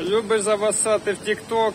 Любиш зависати в TikTok,